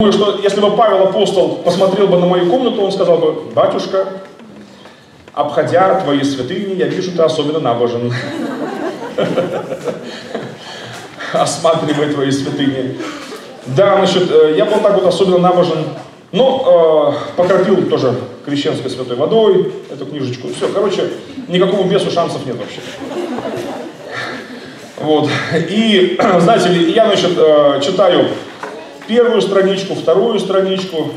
Думаю, что если бы Павел Апостол посмотрел бы на мою комнату, он сказал бы, батюшка, обходя твои святыни, я вижу, ты особенно набожен. Осматривая твои святыни. Да, значит, э, я был так вот особенно набожен. Но э, покропил тоже крещенской святой водой эту книжечку. Все, короче, никакого бесу шансов нет вообще. Вот. И, знаете ли, я, значит, э, читаю первую страничку, вторую страничку,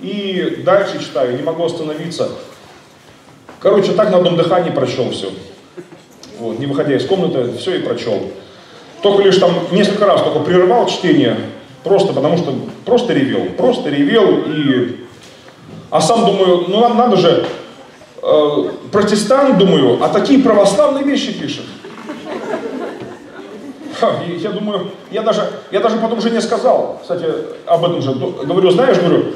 и дальше читаю, не могу остановиться. Короче, так на одном дыхании прочел все. Вот, не выходя из комнаты, все и прочел. Только лишь там несколько раз только прерывал чтение, просто потому что просто ревел, просто ревел и... А сам думаю, ну надо, надо же, э, протестант, думаю, а такие православные вещи пишет. Я думаю, я даже, я даже потом жене сказал, кстати, об этом же, говорю, знаешь, говорю,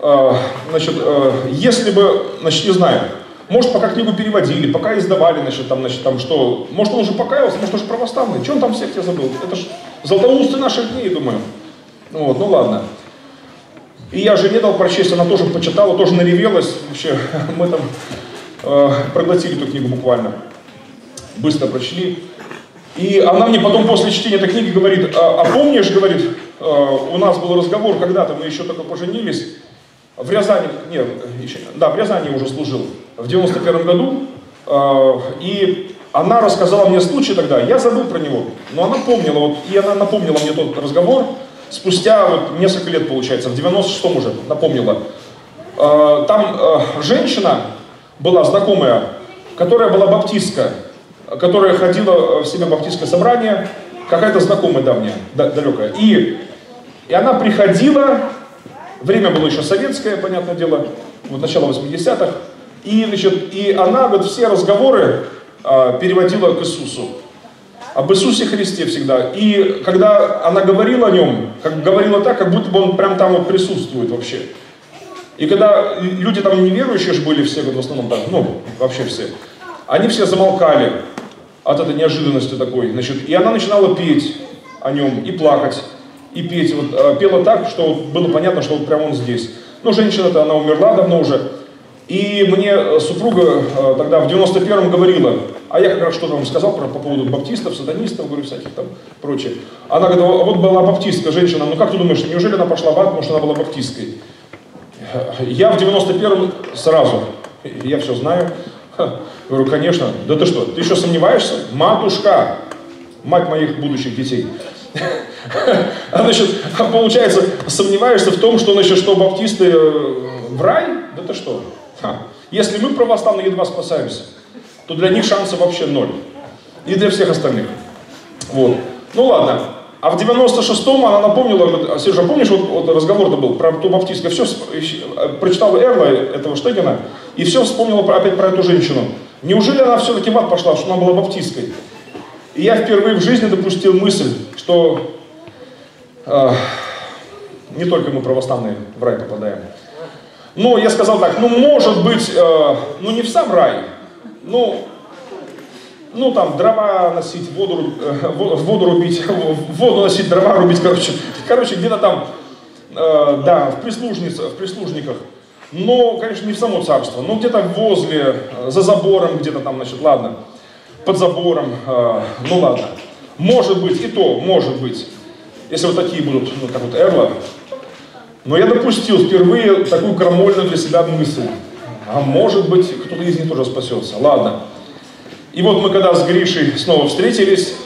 э, значит, э, если бы, значит, не знаю, может, пока книгу переводили, пока издавали, значит, там, значит, там что, может, он уже покаялся, может, он же православный, что он там всех тебя забыл? Это же золотоусты наших дней, думаю. Ну вот, ну ладно. И я жене дал прочесть, она тоже почитала, тоже наревелась, вообще, мы там э, проглотили эту книгу буквально, быстро прочли. И она мне потом после чтения этой книги говорит, а, а помнишь, говорит, а, у нас был разговор, когда-то мы еще только поженились, в Рязани, нет, еще, да, в Рязани уже служил, в 91 году, а, и она рассказала мне случай тогда, я забыл про него, но она помнила, вот, и она напомнила мне тот разговор, спустя вот несколько лет, получается, в 96-м уже напомнила. Там женщина была знакомая, которая была баптистка, которая ходила в себе баптистское собрание, какая-то знакомая давняя, далекая. И, и она приходила, время было еще советское, понятное дело, вот начало 80-х, и, значит, и она вот все разговоры а, переводила к Иисусу. Об Иисусе Христе всегда. И когда она говорила о нем, как говорила так, как будто бы он прям там вот присутствует вообще. И когда люди там неверующие же были все, в основном там, ну, вообще все, они все замолкали от этой неожиданности такой. Значит, и она начинала петь о нем и плакать, и петь. Вот, э, пела так, что было понятно, что вот прямо он здесь. Но женщина-то, она умерла давно уже. И мне э, супруга э, тогда в 91-м говорила, а я как раз что-то вам сказал про, по поводу баптистов, сатанистов, говорю, всяких там прочее. Она говорит, вот была баптистка женщина, ну как ты думаешь, неужели она пошла в ад, потому что она была баптисткой? Я в 91-м сразу, я все знаю, Говорю, конечно. Да ты что, ты еще сомневаешься? Матушка, мать моих будущих детей. А значит, а получается, сомневаешься в том, что, значит, что баптисты э, в рай? Да ты что? Если мы православные едва спасаемся, то для них шансов вообще ноль. И для всех остальных. Вот. Ну ладно. А в 96-м она напомнила, Сережа, помнишь, вот, вот разговор-то был про ту баптистку, все э, прочитал Эрла, этого Штегина, и все вспомнила опять про эту женщину. Неужели она все-таки в ад пошла, что она была баптисткой? И я впервые в жизни допустил мысль, что э, не только мы православные в рай попадаем. Но я сказал так, ну может быть, э, ну не в сам рай, ну, ну там дрова носить, воду, э, воду рубить, воду носить, дрова рубить, короче, короче где-то там, э, да, в, прислужницах, в прислужниках. Но, конечно, не в само царство, но где-то возле, э, за забором где-то там, значит, ладно, под забором, э, ну ладно. Может быть, и то, может быть, если вот такие будут, ну, как вот Эрла. Но я допустил впервые такую крамольную для себя мысль. А может быть, кто-то из них тоже спасется. Ладно. И вот мы когда с Гришей снова встретились,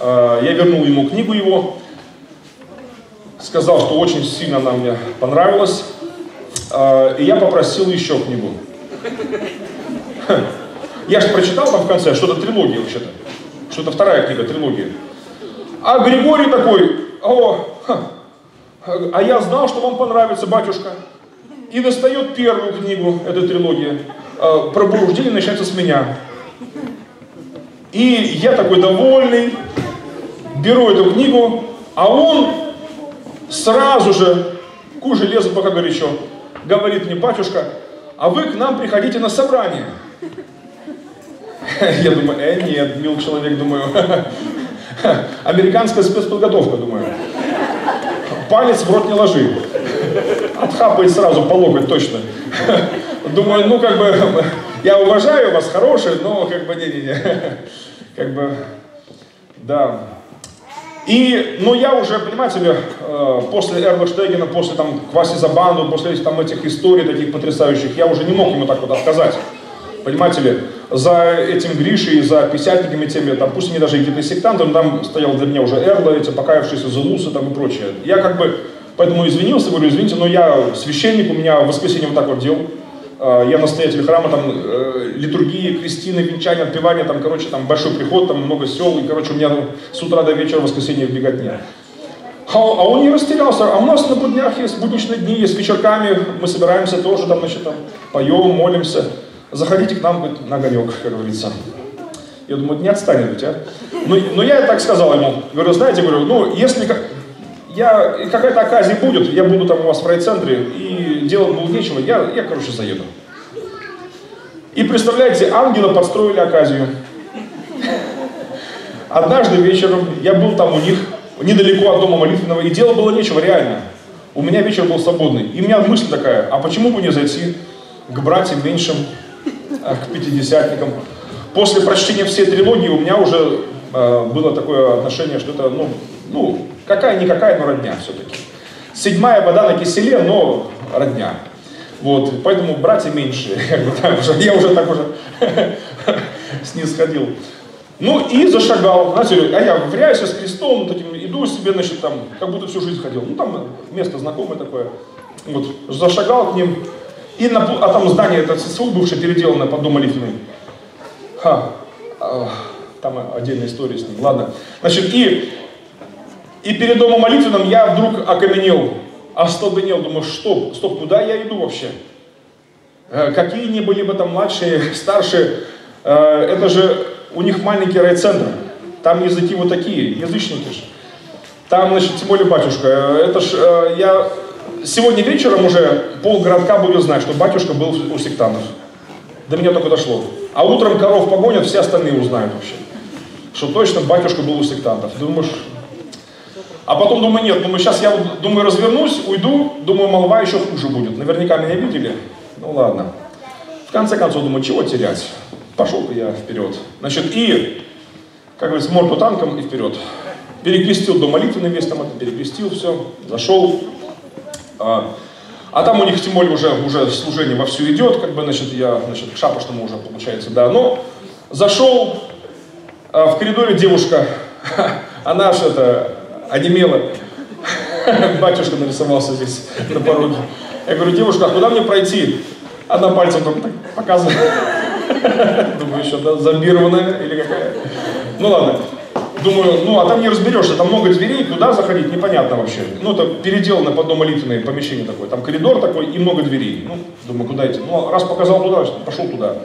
э, я вернул ему книгу его, сказал, что очень сильно она мне понравилась. А, и я попросил еще книгу. Я же прочитал там в конце, что-то трилогия вообще-то. Что-то вторая книга, трилогия. А Григорий такой, о, а я знал, что вам понравится, батюшка. И достает первую книгу этой трилогии. А, Пробуждение начинается с меня. И я такой довольный, беру эту книгу, а он сразу же, куже лезет пока горячо, говорит мне, батюшка, а вы к нам приходите на собрание. Я думаю, э, нет, мил человек, думаю. Американская спецподготовка, думаю. Палец в рот не ложи. отхапает сразу по локоть точно. Думаю, ну как бы, я уважаю вас, хорошие, но как бы не-не-не. Как бы, да. И, ну, я уже, понимаете э, после Эрла Штегена, после там Кваси Забанду, после там этих историй таких потрясающих, я уже не мог ему так вот отказать. Понимаете ли, за этим Гришей, за писятниками теми, там, пусть они даже какие-то сектанты, там стоял для меня уже Эрла, эти покаявшиеся Зулусы там и прочее. Я как бы, поэтому извинился, говорю, извините, но я священник, у меня в воскресенье вот так вот делал. А, я настоятель храма, там, э, литургии, крестины, венчания, отпевания, там, короче, там, большой приход, там, много сел, и, короче, у меня с утра до вечера воскресенье бегать нет. А, а он не растерялся, а у нас на буднях есть будничные дни, есть вечерками, мы собираемся тоже, там, значит, там, поем, молимся. Заходите к нам говорит, на огонек, как говорится. Я думаю, не отстанет ведь, а? Но, но я так сказал ему, говорю, знаете, говорю, ну, если я, какая-то оказия будет, я буду там у вас в райцентре, и делать было нечего, я, я, короче, заеду. И представляете, ангелы подстроили оказию. Однажды вечером я был там у них, недалеко от дома молитвенного, и дело было нечего, реально. У меня вечер был свободный. И у меня мысль такая, а почему бы не зайти к братьям меньшим, а, к пятидесятникам? После прочтения всей трилогии у меня уже э, было такое отношение, что это, ну, ну, Какая-никакая, но родня все-таки. Седьмая вода на киселе, но родня. Вот, поэтому братья меньше, как уже, я уже так уже снисходил. Ну и зашагал, знаете, а я вряюсь с крестом, таким, иду себе, значит, там, как будто всю жизнь ходил. Ну там место знакомое такое. Вот, зашагал к ним, и на, а там здание, это ССУ бывшее, переделанное под дом молитвенный. Ха, там отдельная история с ним, ладно. Значит, и и перед домом молитвенным я вдруг окаменел, остолбенел, думаю, что, стоп, куда я иду вообще? Э, какие ни были бы там младшие, старшие, э, это же у них маленький райцентр, там языки вот такие, язычники же. Там, значит, тем более батюшка, э, это ж, я сегодня вечером уже пол городка будет знать, что батюшка был у сектантов. До меня только дошло. А утром коров погонят, все остальные узнают вообще. Что точно батюшка был у сектантов. Думаешь, а потом думаю, нет, думаю, сейчас я думаю, развернусь, уйду, думаю, молва еще хуже будет. Наверняка меня видели. Ну ладно. В конце концов, думаю, чего терять? Пошел-ка я вперед. Значит, и, как говорится, морду танком и вперед. Перекрестил до молитвенной весь там это, перекрестил все, зашел. А, а там у них, тем более, уже, уже служение вовсю идет, как бы, значит, я, значит, к шапошному уже, получается, да. Но зашел, а в коридоре девушка, она же это, онемела. Батюшка нарисовался здесь на пороге. Я говорю, девушка, а куда мне пройти? Она пальцем только показывает. Думаю, еще да, зомбированная или какая. Ну ладно. Думаю, ну а там не разберешься, там много дверей, куда заходить, непонятно вообще. Ну это переделано под дом молитвенное помещение такое, там коридор такой и много дверей. Ну, думаю, куда идти? Ну, раз показал туда, пошел туда.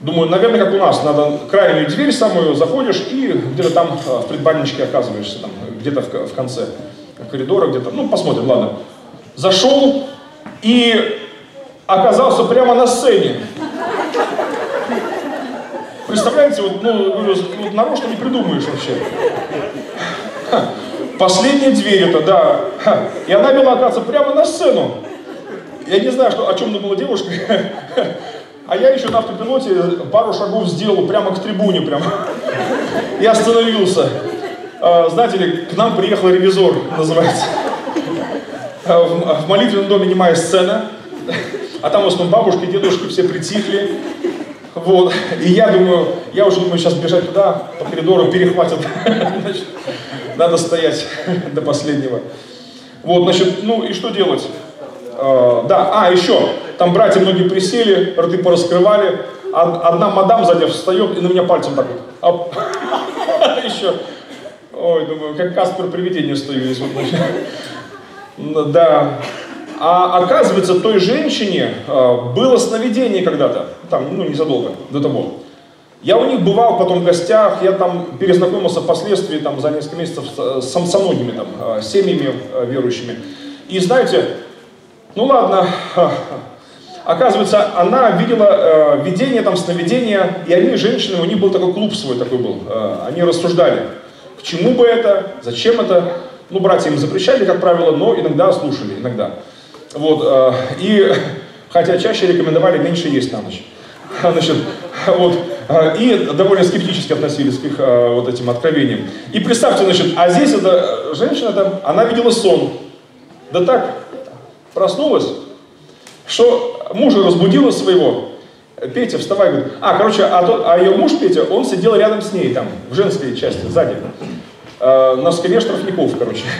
Думаю, наверное, как у нас, надо крайнюю дверь самую заходишь и где-то там а, в предбанничке оказываешься, там, где-то в, конце коридора, где-то, ну, посмотрим, ладно. Зашел и оказался прямо на сцене. Представляете, вот, ну, вот нарочно не придумаешь вообще. Последняя дверь это, да. И она вела, оказывается, прямо на сцену. Я не знаю, что, о чем думала девушка. А я еще на автопилоте пару шагов сделал прямо к трибуне прям. И остановился. А, знаете ли, к нам приехал ревизор, называется. А, в молитвенном доме немая сцена. А там в основном бабушки, дедушки все притихли. Вот. И я думаю, я уже думаю, сейчас бежать туда, по коридору перехватят. Значит, надо стоять до последнего. Вот, значит, ну и что делать? А, да, а, еще, там братья многие присели, рты пораскрывали, одна мадам сзади встает и на меня пальцем так вот. Еще. Ой, думаю, как Каспер привидение стою здесь. Вот, да. А оказывается, той женщине а, было сновидение когда-то, там, ну, незадолго до того. Я у них бывал потом в гостях, я там перезнакомился впоследствии там, за несколько месяцев с, со многими там, а, семьями а, верующими. И знаете, ну ладно, Оказывается, она видела э, видение, там, сновидение, и они, женщины, у них был такой клуб свой такой был. Э, они рассуждали, к чему бы это, зачем это. Ну, братья им запрещали, как правило, но иногда слушали, иногда. Вот, э, и хотя чаще рекомендовали меньше есть на ночь. Значит, вот, э, и довольно скептически относились к их э, вот этим откровениям. И представьте, значит, а здесь эта женщина, там, она видела сон. Да так, проснулась, что мужа разбудила своего, Петя, вставай, говорит, а, короче, а, тот, а ее муж Петя, он сидел рядом с ней, там, в женской части, сзади, э, на скамье штрафников, короче.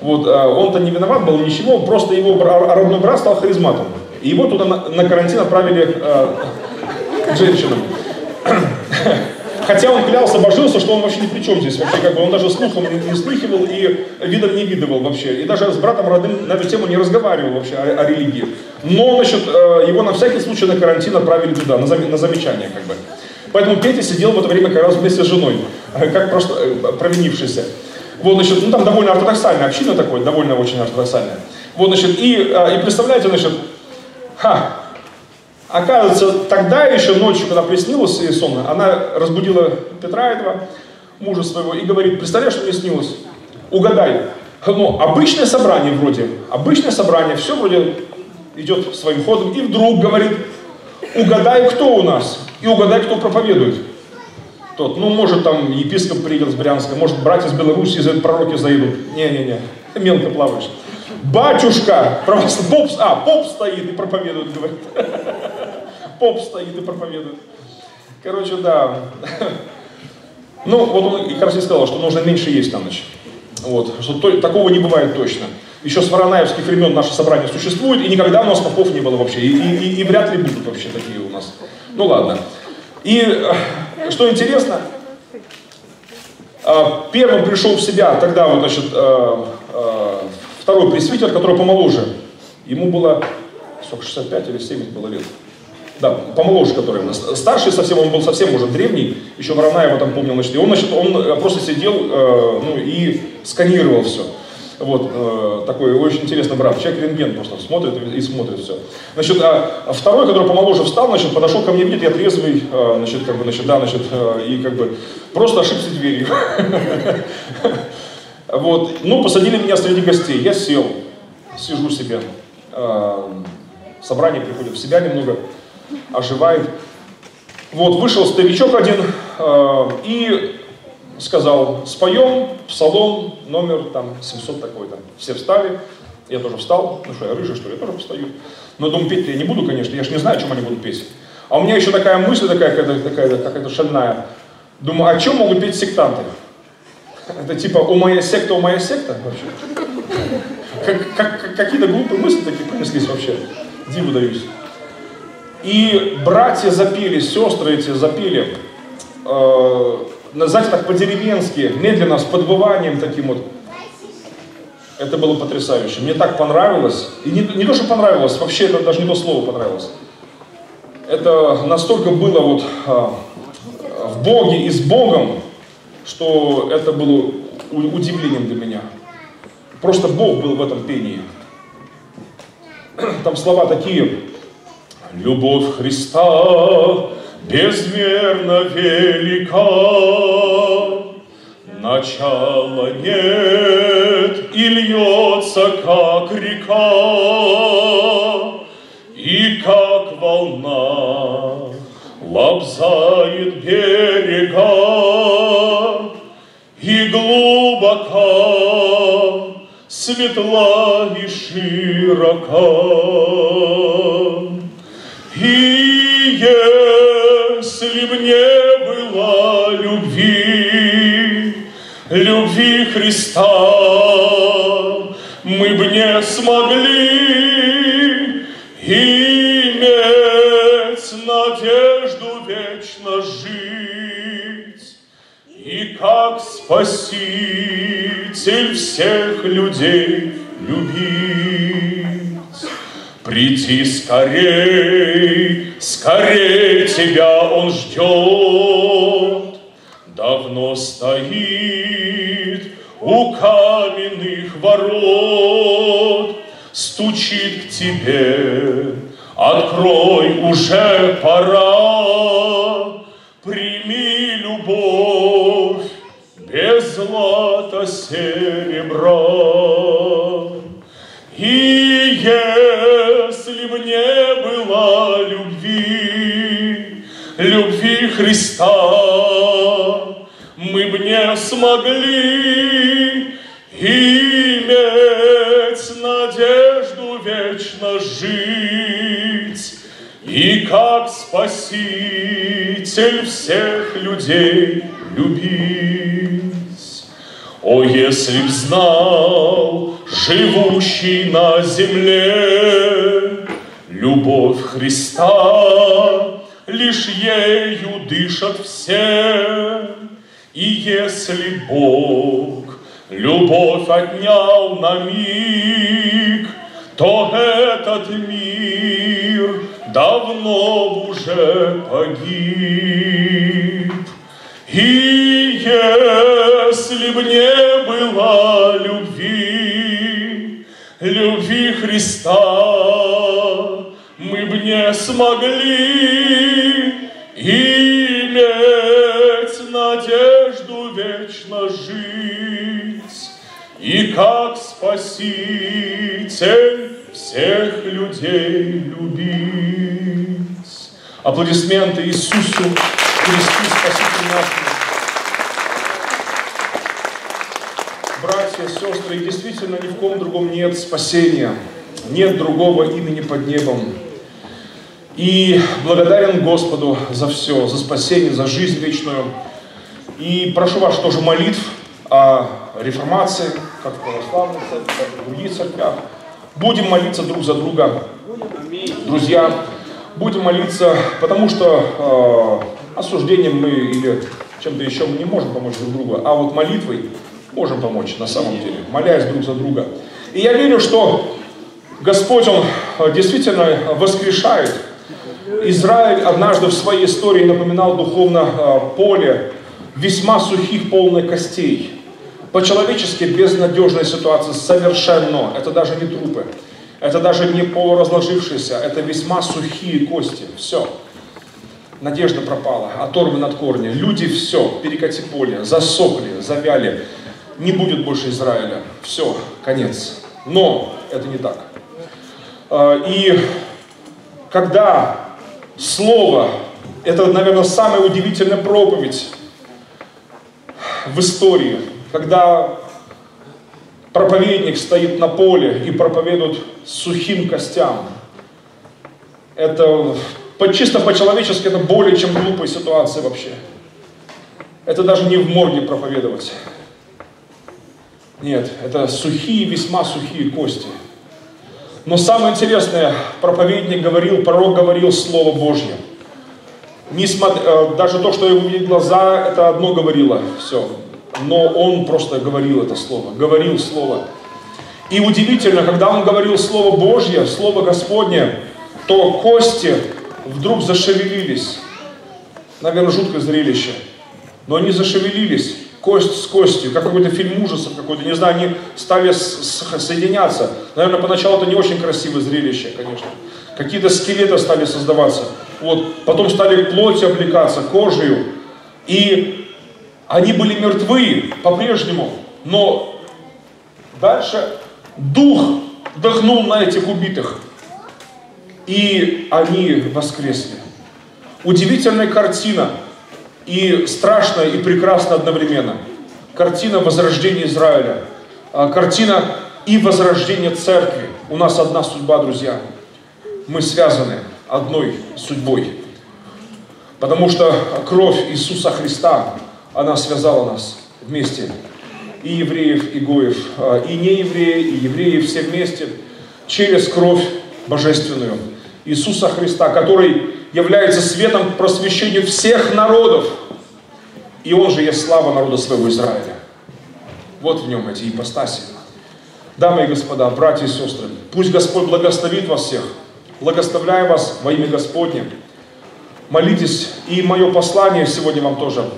Вот, э, он-то не виноват был, ничего, просто его родной брат стал харизматом. И его туда на, на карантин отправили э, женщинам. Хотя он клялся, божился, что он вообще ни при чем здесь. Вообще, как бы он даже слухом не, не слыхивал и видом не видывал вообще. И даже с братом родным на эту тему не разговаривал вообще о, о религии. Но, значит, э, его на всякий случай на карантин отправили туда, на, зам, на замечание как бы. Поэтому Петя сидел в это время как раз вместе с женой, э, как просто э, провинившийся. Вот, значит, ну там довольно ортодоксальная община такой, довольно очень ортодоксальная. Вот, значит, и, и представляете, значит, ха, Оказывается, тогда еще ночью, когда приснилось ей сон, она разбудила Петра этого, мужа своего, и говорит, представляешь, что мне снилось? Угадай. Ну, обычное собрание вроде, обычное собрание, все вроде идет своим ходом, и вдруг говорит, угадай, кто у нас, и угадай, кто проповедует. Тот, ну, может, там епископ приедет с Брянска, может, братья из Беларуси, из пророки заедут. Не-не-не, мелко плаваешь. Батюшка, поп, а, поп стоит и проповедует, говорит. Поп стоит и проповедует. Короче, да. Ну, вот он и как раз и сказал, что нужно меньше есть на ночь. Вот, что то, такого не бывает точно. Еще с воронаевских времен наше собрание существует, и никогда у нас попов не было вообще. И, и, и вряд ли будут вообще такие у нас. Ну ладно. И э, что интересно, э, первым пришел в себя тогда вот, значит, э, второй пресвитер, который помоложе. Ему было, сколько, 65 или 70 было лет. Да, помоложе, который у нас. Старший совсем, он был совсем уже древний, еще Воронаева там помнил, значит, и он, значит, он э, просто сидел, э, ну, и сканировал все. Вот, э, такой очень интересный брат. Человек рентген просто смотрит и, смотрит все. Значит, а второй, который помоложе встал, значит, подошел ко мне, видит, я трезвый, э, значит, как бы, значит, да, значит, э, и как бы просто ошибся дверью. Вот. Ну, посадили меня среди гостей. Я сел, сижу себе. Э, собрание приходит в себя немного, оживает. Вот, вышел старичок один э, и сказал, споем псалом номер там 700 такой-то. Все встали, я тоже встал, ну что, я рыжий, что ли, я тоже встаю. Но думаю, петь я не буду, конечно, я же не знаю, о чем они будут петь. А у меня еще такая мысль такая, какая-то, какая-то, какая-то шальная. Думаю, о чем могут петь сектанты? Это типа у моя секта, у моя секта вообще. Как, как, какие-то глупые мысли такие принеслись вообще. Диву даюсь. И братья запели, сестры эти запели, э, знаете, так по-деревенски, медленно, с подбыванием таким вот. Это было потрясающе. Мне так понравилось. И не, не то, что понравилось, вообще это даже не то слово понравилось. Это настолько было вот э, в Боге и с Богом, что это было удивлением для меня. Просто Бог был в этом пении. Там слова такие. Любовь Христа безмерно велика, Начала нет и льется, как река, И как волна лобзает берега, и глубока, светла и широка. Если б не было любви, любви Христа, мы бы не смогли иметь надежду вечно жить. И как Спаситель всех людей любить. Приди скорей, скорей тебя он ждет. Давно стоит у каменных ворот, Стучит к тебе, открой, уже пора. Прими любовь без злата серебра. И если бы не было любви, любви Христа, мы бы не смогли иметь надежду вечно жить. И как Спаситель всех людей любить. О, если б знал живущий на земле любовь Христа, лишь ею дышат все. И если Бог любовь отнял на миг, то этот мир давно уже погиб. И если б не было любви, любви Христа, не смогли иметь надежду вечно жить. И как Спаситель всех людей любить. Аплодисменты Иисусу Христу Спасителю нашему. Братья, сестры, и действительно ни в ком другом нет спасения, нет другого имени под небом. И благодарен Господу за все, за спасение, за жизнь вечную. И прошу вас тоже молитв о реформации, как в православной церкви, так в других церквях. Будем молиться друг за друга. Друзья, будем молиться, потому что э, осуждением мы или чем-то еще мы не можем помочь друг другу, а вот молитвой можем помочь на самом деле, молясь друг за друга. И я верю, что Господь, Он э, действительно воскрешает. Израиль однажды в своей истории напоминал духовно э, поле весьма сухих, полных костей. По-человечески безнадежная ситуация совершенно. Это даже не трупы. Это даже не полуразложившиеся. Это весьма сухие кости. Все. Надежда пропала, оторваны от корня. Люди все, перекати поле, засохли, завяли не будет больше Израиля. Все, конец. Но это не так. А, и когда Слово, это, наверное, самая удивительная проповедь в истории, когда проповедник стоит на поле и проповедует сухим костям. Это чисто по-человечески это более чем глупая ситуация вообще. Это даже не в морге проповедовать. Нет, это сухие, весьма сухие кости. Но самое интересное, проповедник говорил, пророк говорил Слово Божье. Не смотр... Э, даже то, что его видит глаза, это одно говорило, все. Но он просто говорил это Слово, говорил Слово. И удивительно, когда он говорил Слово Божье, Слово Господне, то кости вдруг зашевелились. Наверное, жуткое зрелище. Но они зашевелились кость с костью, как какой-то фильм ужасов какой-то, не знаю, они стали соединяться. Наверное, поначалу это не очень красивое зрелище, конечно. Какие-то скелеты стали создаваться. Вот. Потом стали плотью облекаться, кожей. И они были мертвы по-прежнему, но дальше дух вдохнул на этих убитых. И они воскресли. Удивительная картина – и страшно, и прекрасно одновременно. Картина возрождения Израиля, а, картина и возрождения церкви. У нас одна судьба, друзья. Мы связаны одной судьбой. Потому что кровь Иисуса Христа, она связала нас вместе. И евреев, и гоев, а, и неевреи, и евреи все вместе через кровь божественную Иисуса Христа, который является светом просвещению всех народов. И Он же есть слава народа своего Израиля. Вот в нем эти ипостаси. Дамы и господа, братья и сестры, пусть Господь благословит вас всех. Благословляю вас во имя Господне. Молитесь. И мое послание сегодня вам тоже.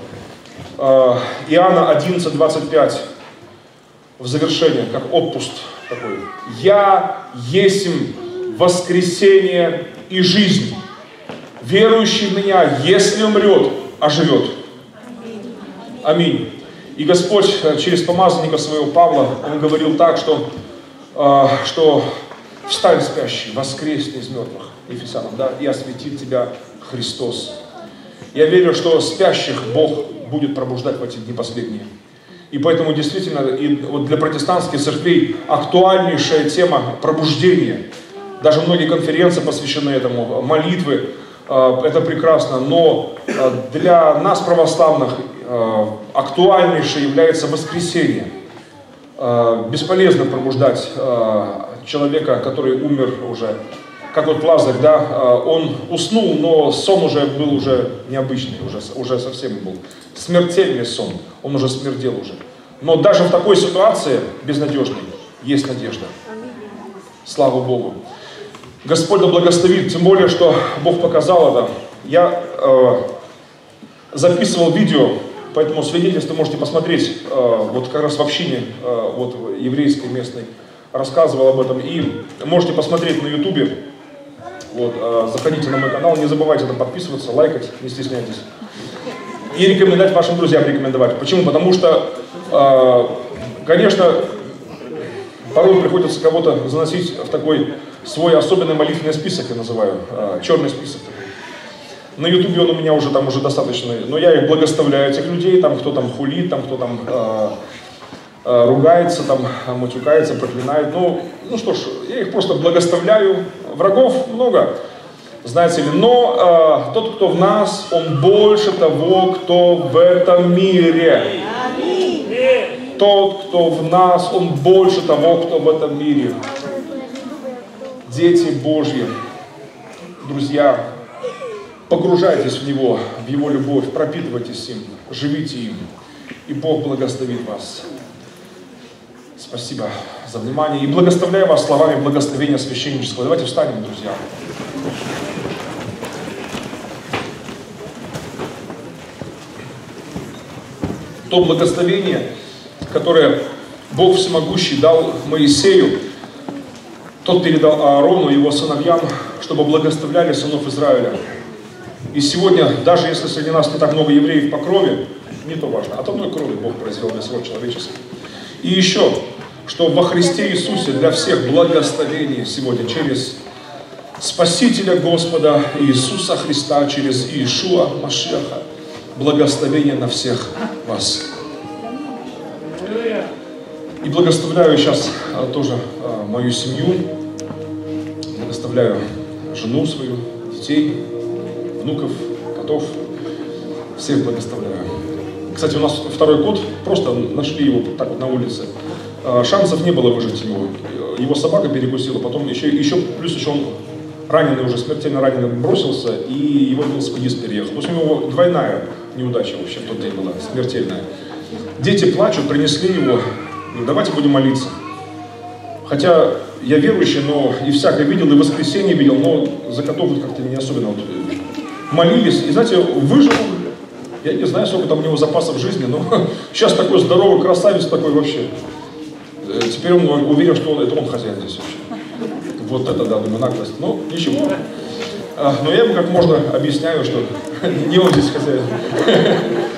Э, Иоанна 11, 25. В завершение, как отпуск такой. «Я есим воскресение и жизнь. Верующий в меня, если умрет, оживет. Аминь. И Господь э, через помазанника своего Павла, он говорил так, что а, что встань спящий, воскресни из мертвых, Ефесянам, да, и осветит тебя Христос. Я верю, что спящих Бог будет пробуждать в эти дни последние. И поэтому действительно и вот для протестантских церквей актуальнейшая тема пробуждения. Даже многие конференции посвящены этому, молитвы, это прекрасно, но а, для нас, православных, а, актуальнейшее является воскресенье. Бесполезно пробуждать человека, который умер уже, как вот Лазарь, да, он уснул, но сон уже был уже необычный, уже, уже совсем был смертельный сон, он уже смердел уже. Но даже в такой ситуации безнадежной есть надежда. Слава Богу. Господь да благословит, тем более, что Бог показал это. Я э, записывал видео, поэтому свидетельство можете посмотреть, э, вот как раз в общине, э, вот еврейской местной, рассказывал об этом. И можете посмотреть на ютубе, вот, э, заходите на мой канал, не забывайте там подписываться, лайкать, не стесняйтесь. И рекомендовать вашим друзьям рекомендовать. Почему? Потому что, э, конечно, порой приходится кого-то заносить в такой свой особенный молитвенный список, я называю, а, черный список. На ютубе он у меня уже там уже достаточно, но я их благоставляю, этих людей, там кто там хулит, там кто там э, э, ругается, там матюкается, проклинает. Ну, ну что ж, я их просто благоставляю. Врагов много, знаете ли, но э, тот, кто в нас, он больше того, кто в этом мире. Тот, кто в нас, он больше того, кто в этом мире дети Божьи, друзья, погружайтесь в Него, в Его любовь, пропитывайтесь им, живите им, и Бог благословит вас. Спасибо за внимание и благословляю вас словами благословения священнического. Давайте встанем, друзья. То благословение, которое Бог Всемогущий дал Моисею, тот передал Аарону и его сыновьям, чтобы благословляли сынов Израиля. И сегодня, даже если среди нас не так много евреев по крови, не то важно, от одной крови Бог произвел весь род человеческий. И еще, что во Христе Иисусе для всех благословение сегодня через Спасителя Господа Иисуса Христа, через Иешуа Машеха, благословение на всех вас. И благословляю сейчас а, тоже а, мою семью, благословляю жену свою, детей, внуков, котов. Всех благословляю. Кстати, у нас второй кот, просто нашли его так вот на улице. А, шансов не было выжить ему. Его собака перекусила, потом еще, еще плюс еще он раненый, уже смертельно раненый бросился, и его велосипедист переехал. То есть у него двойная неудача вообще в тот день была, смертельная. Дети плачут, принесли его, давайте будем молиться. Хотя я верующий, но и всякое видел, и воскресенье видел, но за котов как-то не особенно вот молились. И знаете, выжил, я не знаю, сколько там у него запасов жизни, но сейчас такой здоровый красавец такой вообще. Э, теперь он уверен, что он, это он хозяин здесь вообще. Вот это, да, думаю, наглость. Но ничего. А, но я ему как можно объясняю, что не он здесь хозяин.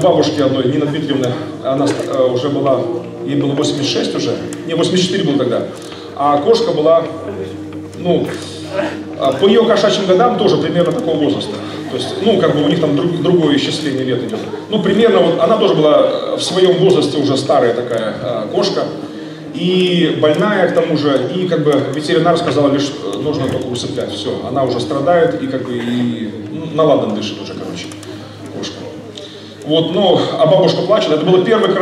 бабушки одной, Нина Дмитриевна, она а, уже была, ей было 86 уже, не, 84 был тогда. А кошка была, ну, по ее кошачьим годам тоже примерно такого возраста. То есть, ну, как бы у них там друг, другое исчисление лет идет. Ну, примерно, вот она тоже была в своем возрасте уже старая такая э, кошка и больная к тому же, и как бы ветеринар сказал лишь, э, нужно только усыплять, все, она уже страдает и как бы и ну, на ладан дышит уже, короче. Вот, ну, а бабушка плачет, это было первое